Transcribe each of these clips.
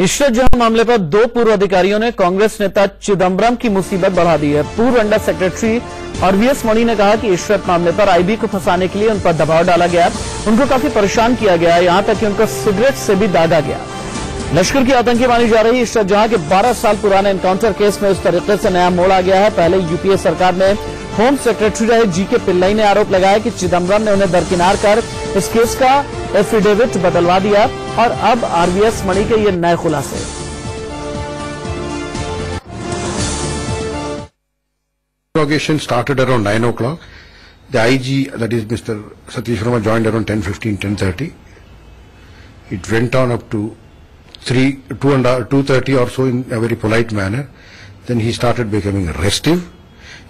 ईश्वर जहाँ मामले पर दो पूर्व अधिकारियों ने कांग्रेस नेता चिदम्बरम की मुसीबत बढ़ा दी है। पूर्व अंडर सेक्रेटरी और वीएस मणि ने कहा कि ईश्वर मामले पर आईबी को फंसाने के लिए उन पर दबाव डाला गया। उनको काफ़ी परेशान किया गया यहाँ तक कि उनको सिगरेट से भी दागा गया। लश्कर की आतंकी मानी जा रही ईश्वर जहाँ के 12 साल पुराने एनकाउंटर केस में उस तरीके से नया मोड़ आ गया है। पहले यूपीए सरकार ने होम सेक्रेटरी रहे। जी के पिल्लई ने आरोप लगाया कि चिदम्बरम ने उन्हें दरकिनार कर इस केस का एफिडेविट बदलवा दिया और अब आरवीएस मणि के ये नए खुलासे interrogation started around 9 o'clock. The IG, that is Mr. Satish Verma, joined around 10.15, 10.30. It went on up to 3, 2 and 2.30 or so in a very polite manner. Then he started becoming restive.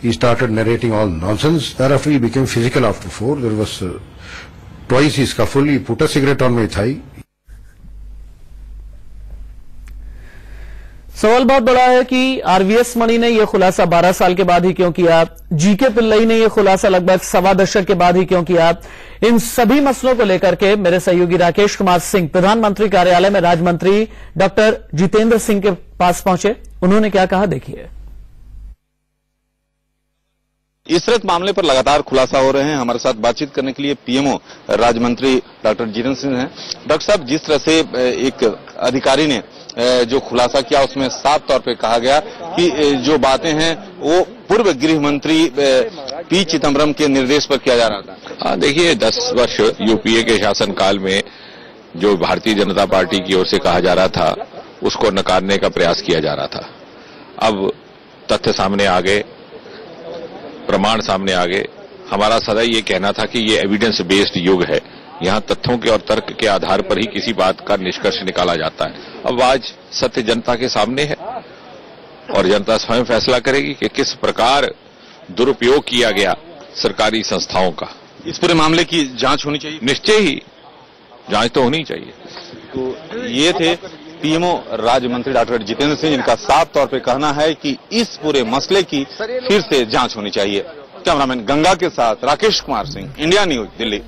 He started narrating all nonsense. Thereafter he became physical after 4. There was uh, twice he scuffled. He put a cigarette on my thigh. सवाल बहुत बड़ा है कि RVS मणि ने यह खुलासा 12 साल के बाद ही क्यों किया जीके पिल्लई ने यह खुलासा लगभग सवा दशक के बाद ही क्यों किया इन सभी मसलों को लेकर के मेरे सहयोगी राकेश कुमार सिंह, प्रधानमंत्री कार्यालय में राज्य मंत्री डॉक्टर जितेंद्र सिंह के पास पहुँचे उन्होंने क्या कहा देखिए इसरत मामले पर लगातार खुलासा हो रहे हैं। हमारे साथ बातचीत करने के लिए पीएमओ राज्य मंत्री डॉक्टर जितेंद्र सिंह हैं। डॉक्टर साहब, जिस तरह से एक अधिकारी ने जो खुलासा किया, उसमें साफ़ तौर पे कहा गया कि जो बातें हैं, वो पूर्व गृह मंत्री पी चिदम्बरम के निर्देश पर किया जा रहा था। हाँ देखिए, दस वर्ष यूपीए के शासनकाल में जो भारतीय जनता पार्टी की ओर से कहा जा रहा था, उसको नकारने का प्रयास किया जा रहा था। अब तथ्य सामने आ गए प्रमाण सामने आ गए। हमारा सदा ये कहना था कि ये एविडेंस बेस्ड युग है। यहाँ तथ्यों के और तर्क के आधार पर ही किसी बात का निष्कर्ष निकाला जाता है। अब आज सत्य जनता के सामने है और जनता स्वयं फैसला करेगी कि किस प्रकार दुरुपयोग किया गया सरकारी संस्थाओं का। इस पूरे मामले की जाँच होनी चाहिए? निश्चय ही जाँच तो होनी चाहिए। तो ये थे पीएमओ राज्य मंत्री डॉक्टर जितेंद्र सिंह इनका साफ़ तौर पे कहना है कि इस पूरे मसले की फिर से जाँच होनी चाहिए। कैमरामैन गंगा के साथ राकेश कुमार सिंह इंडिया न्यूज़ दिल्ली।